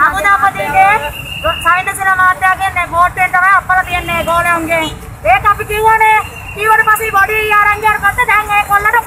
අමුදාපතිගේ සයින්සිල මාත්‍යාගේ බෝට්ටෙන් තමයි අපල තියන්නේ ගෝලයන්ගේ ඒක අපි කිව්වනේ කිව්වට පස්සේ බොඩි ආරංචියක් ගත්ත දැන් ඒ කොල්ලට